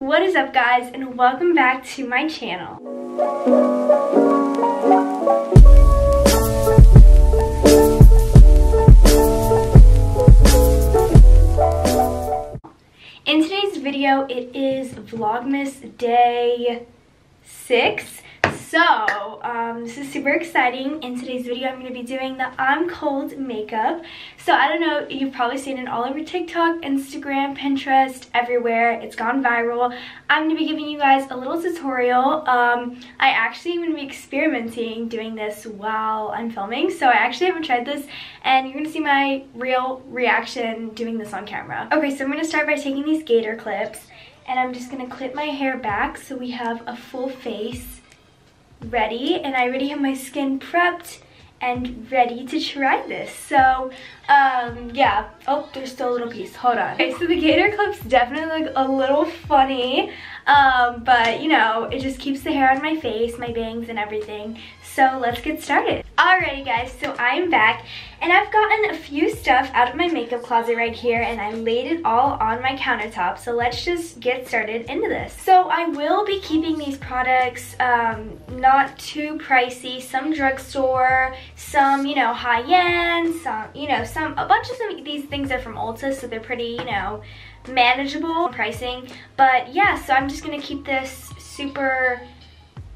What is up guys and welcome back to my channel. In today's video, it is Vlogmas day 6 so, um, this is super exciting. In today's video, I'm going to be doing the I'm Cold makeup. So, I don't know, you've probably seen it all over TikTok, Instagram, Pinterest, everywhere. It's gone viral. I'm going to be giving you guys a little tutorial. Um, I actually am going to be experimenting doing this while I'm filming. So, I actually haven't tried this, and you're going to see my real reaction doing this on camera. Okay, so I'm going to start by taking these gator clips, and I'm just going to clip my hair back so we have a full face ready and I already have my skin prepped and ready to try this. So, um, yeah. Oh, there's still a little piece. Hold on. Okay, so the gator clips definitely look a little funny, um, but you know, it just keeps the hair on my face, my bangs and everything. So let's get started. Alrighty guys, so I'm back and I've gotten a few stuff out of my makeup closet right here and I laid it all on my countertop. So let's just get started into this. So I will be keeping these products um, not too pricey. Some drugstore, some, you know, high-end, some, you know, some, a bunch of these things are from Ulta so they're pretty, you know, manageable pricing. But yeah, so I'm just gonna keep this super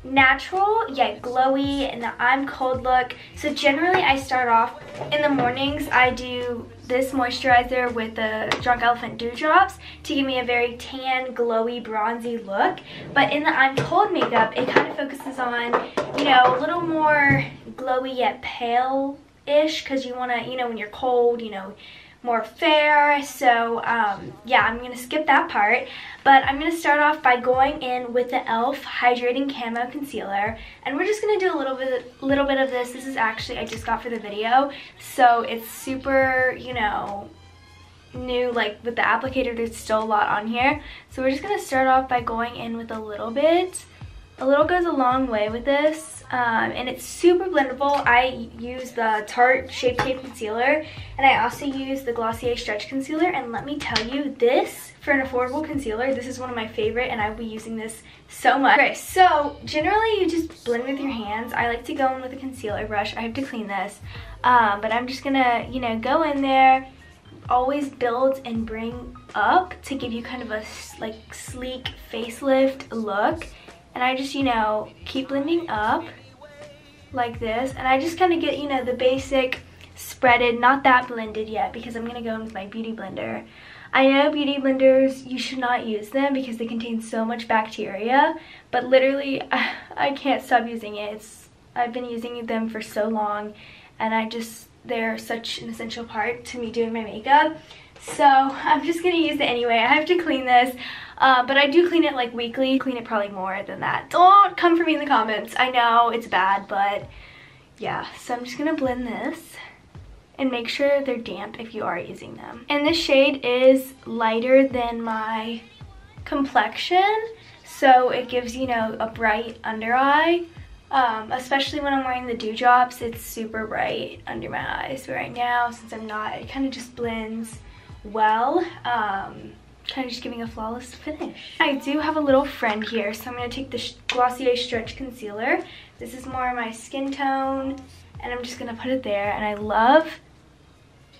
natural yet glowy and the I'm cold look. So generally I start off in the mornings I do this moisturizer with the Drunk Elephant Dewdrops to give me a very tan, glowy, bronzy look. But in the I'm cold makeup it kind of focuses on, you know, a little more glowy yet pale-ish because you want to, you know, when you're cold, you know, more fair. So um, yeah, I'm to skip that part. But I'm to start off by going in with the e.l.f. Hydrating Camo Concealer. And we're just to do a little bit, little bit of this. This is actually, I just got for the video. So it's super, you know, new like with the applicator there's still a lot on here so we're just to start off by going in with a little bit a little goes a long way with this um, and it's super blendable. I use the Tarte Shape Tape Concealer and I also use the Glossier Stretch Concealer and let me tell you this for an affordable concealer this is one of my favorite and I'll be using this so much. Okay so generally you just blend with your hands. I like to go in with a concealer brush. I have to clean this um, but I'm just gonna you know go in there always build and bring up to give you kind of a like sleek facelift look and I just you know keep blending up like this. And I just kind of get, you know, the basic spreaded, not that blended yet because I'm going to go in with my beauty blender. I know beauty blenders, you should not use them because they contain so much bacteria, but literally I can't stop using it. It's, I've been using them for so long and I just, they're such an essential part to me doing my makeup. So I'm just to use it anyway. I have to clean this. Uh, but I do clean it like weekly. Clean it probably more than that. Don't come for me in the comments. I know it's bad, but yeah. So I'm just to blend this and make sure they're damp if you are using them. And this shade is lighter than my complexion. So it gives, you know, a bright under eye. Um, especially when I'm wearing the dewdrops, it's super bright under my eyes. But right now, since I'm not, it kind of just blends well. Um, kind of just giving a flawless finish. I do have a little friend here, so I'm going to take the Glossier Stretch Concealer. This is more my skin tone, and I'm just going to put it there. And I love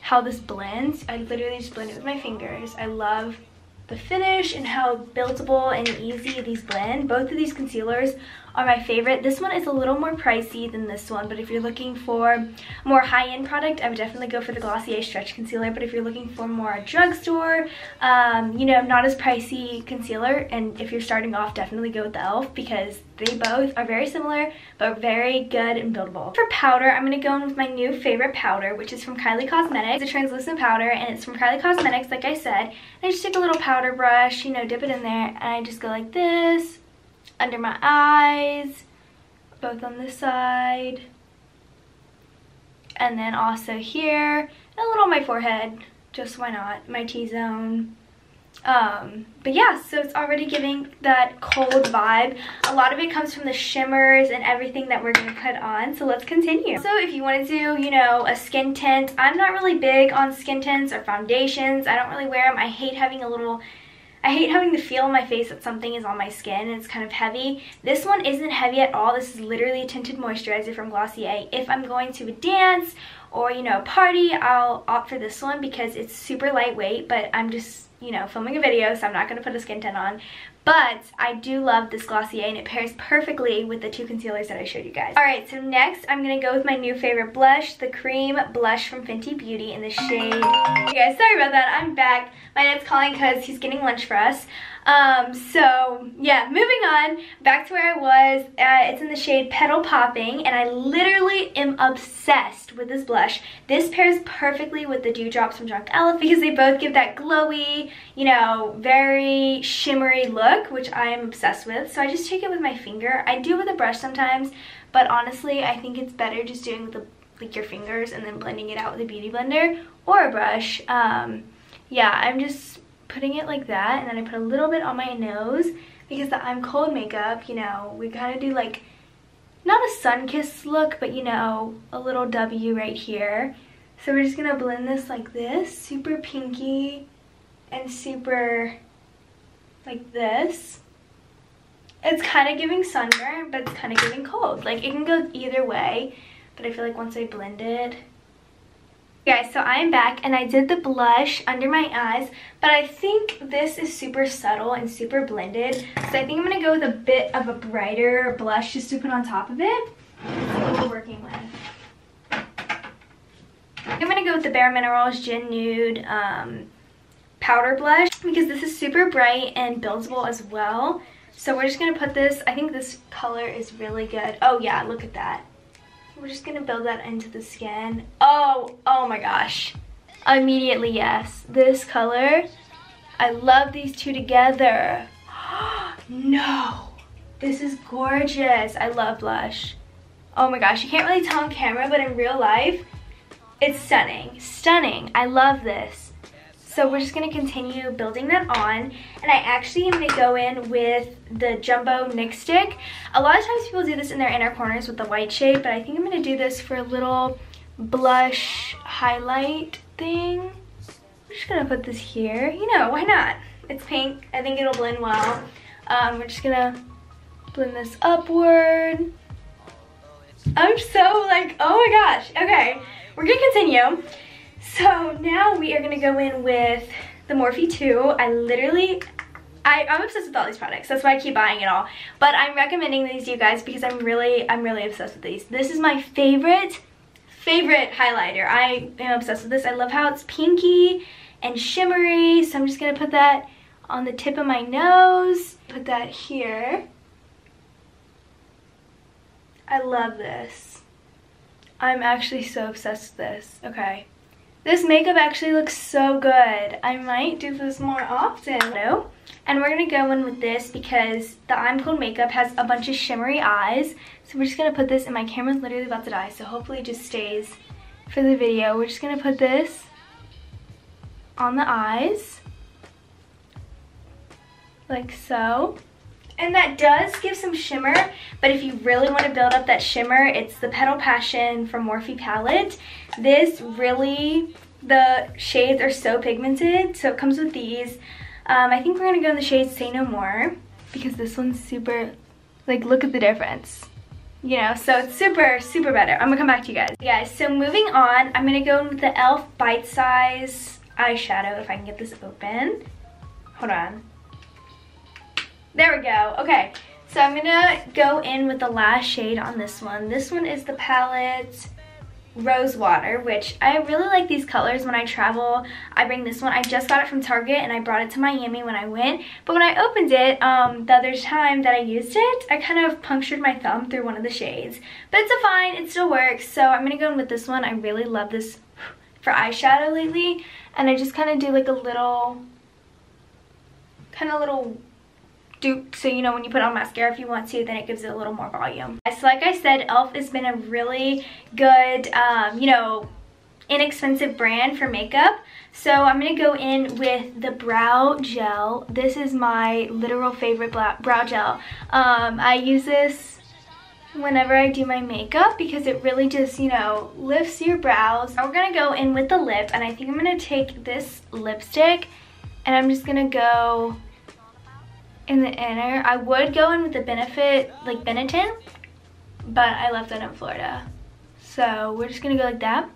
how this blends. I literally just blend it with my fingers. I love the finish and how buildable and easy these blend. Both of these concealers are my favorite. This one is a little more pricey than this one, but if you're looking for more high-end product, I would definitely go for the Glossier Stretch Concealer. But if you're looking for more drugstore, um, you know, not as pricey concealer, and if you're starting off, definitely go with the e.l.f. because they both are very similar, but very good and buildable. For powder, I'm going to go in with my new favorite powder, which is from Kylie Cosmetics. It's a translucent powder, and it's from Kylie Cosmetics, like I said. And I just take a little powder brush, you know, dip it in there, and I just go like this, under my eyes, both on this side, and then also here, and a little on my forehead, just why not, my T-zone. Um, but yeah, so it's already giving that cold vibe. A lot of it comes from the shimmers and everything that we're going to put on. So let's continue. So if you want to do, you know, a skin tint, I'm not really big on skin tints or foundations. I don't really wear them. I hate having a little I hate having the feel on my face that something is on my skin and it's kind of heavy. This one isn't heavy at all. This is literally a tinted moisturizer from Glossier. If I'm going to a dance or, you know, a party, I'll opt for this one because it's super lightweight, but I'm just you know, filming a video, so I'm not going to put a skin tint on. But I do love this Glossier and it pairs perfectly with the two concealers that I showed you guys. Alright, so next I'm going to go with my new favorite blush, the Cream Blush from Fenty Beauty in the shade... Hey guys, sorry about that, I'm back. My dad's calling because he's getting lunch for us. Um, so yeah, moving on, back to where I was. Uh, it's in the shade Petal Popping, and I literally am obsessed with this blush. This pairs perfectly with the Dewdrops from Drunk Elephant because they both give that glowy, you know, very shimmery look, which I am obsessed with. So I just take it with my finger. I do with a brush sometimes, but honestly, I think it's better just doing with the, like your fingers and then blending it out with a beauty blender or a brush. Um, yeah, I'm just putting it like that and then I put a little bit on my nose because the I'm Cold makeup, you know, we kind of do like, not a sun-kissed look, but you know, a little W right here. So we're just to blend this like this, super pinky and super like this. It's kind of giving sunburn, but it's kind of giving cold. Like, it can go either way, but I feel like once I blend it, Guys, so I'm back and I did the blush under my eyes, but I think this is super subtle and super blended. So I think I'm going to go with a bit of a brighter blush just to put on top of it. what we're working with. I'm going to go with the Bare Minerals Gen Nude um, powder blush because this is super bright and buildable as well. So we're just going to put this, I think this color is really good. Oh yeah, look at that. We're just gonna build that into the skin. Oh, oh my gosh. Immediately, yes. This color, I love these two together. no, this is gorgeous. I love blush. Oh my gosh, you can't really tell on camera, but in real life, it's stunning. Stunning. I love this. So we're just to continue building that on. And I actually am to go in with the Jumbo NYX Stick. A lot of times people do this in their inner corners with the white shade, but I think I'm to do this for a little blush highlight thing. I'm just to put this here. You know, why not? It's pink. I think it'll blend well. Um, we're just to blend this upward. I'm so like, oh my gosh. Okay, we're to continue. So now we are to go in with the Morphe 2. I literally, I, I'm obsessed with all these products. That's why I keep buying it all. But I'm recommending these to you guys because I'm really, I'm really obsessed with these. This is my favorite, favorite highlighter. I am obsessed with this. I love how it's pinky and shimmery. So I'm just to put that on the tip of my nose. Put that here. I love this. I'm actually so obsessed with this. Okay. This makeup actually looks so good. I might do this more often. No. And we're going to go in with this because the I'm Cold makeup has a bunch of shimmery eyes. So we're just going to put this, and my camera's literally about to die, so hopefully it just stays for the video. We're just going to put this on the eyes. Like so. And that does give some shimmer, but if you really want to build up that shimmer, it's the Petal Passion from Morphe palette. This really, the shades are so pigmented, so it comes with these. Um, I think we're to go in the shade Say No More, because this one's super, like look at the difference. You know, so it's super, super better. I'm to come back to you guys. Guys, so moving on, I'm to go in with the e.l.f. Bite Size eyeshadow, if I can get this open. Hold on. There we go. Okay, so I'm gonna go in with the last shade on this one. This one is the palette Rose Water, which I really like these colors when I travel. I bring this one. I just got it from Target and I brought it to Miami when I went. But when I opened it, um, the other time that I used it, I kind of punctured my thumb through one of the shades. But it's a fine, it still works. So I'm gonna go in with this one. I really love this for eyeshadow lately. And I just kind of do like a little, kind of little so you know when you put on mascara if you want to then it gives it a little more volume. So like I said e.l.f. has been a really good um, you know inexpensive brand for makeup. So I'm going to go in with the brow gel. This is my literal favorite brow gel. Um, I use this whenever I do my makeup because it really just, you know, lifts your brows. Now we're going to go in with the lip and I think I'm going to take this lipstick and I'm just going to go in the inner. I would go in with the Benefit, like Benetint, but I left that in Florida. So we're just gonna go like that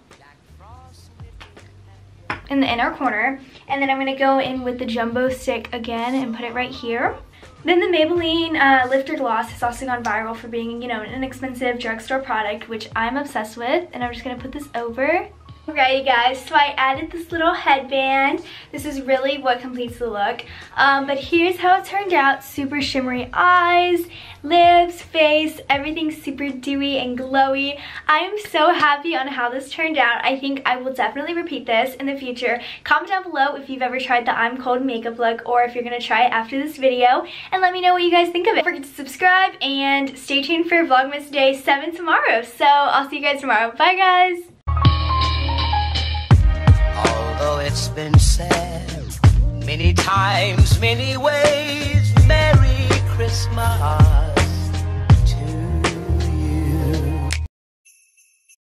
in the inner corner. And then I'm gonna go in with the Jumbo Stick again and put it right here. Then the Maybelline uh, Lifter Gloss has also gone viral for being, you know, an inexpensive drugstore product, which I'm obsessed with. And I'm just gonna put this over Alrighty guys, so I added this little headband. This is really what completes the look. Um, but here's how it turned out. Super shimmery eyes, lips, face, everything super dewy and glowy. I am so happy on how this turned out. I think I will definitely repeat this in the future. Comment down below if you've ever tried the I'm Cold makeup look or if you're to try it after this video. And let me know what you guys think of it. Don't forget to subscribe and stay tuned for Vlogmas Day 7 tomorrow. So I'll see you guys tomorrow. Bye guys! It's been said many times, many ways. Merry Christmas.